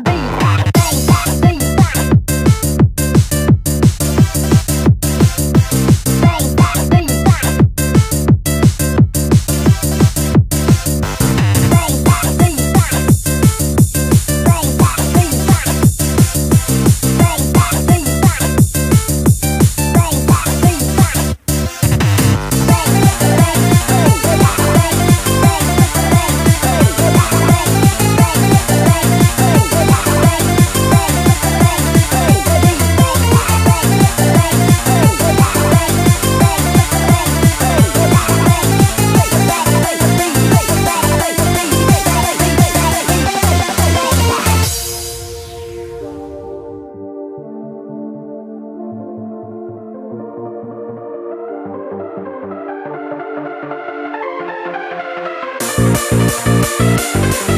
baby. Thank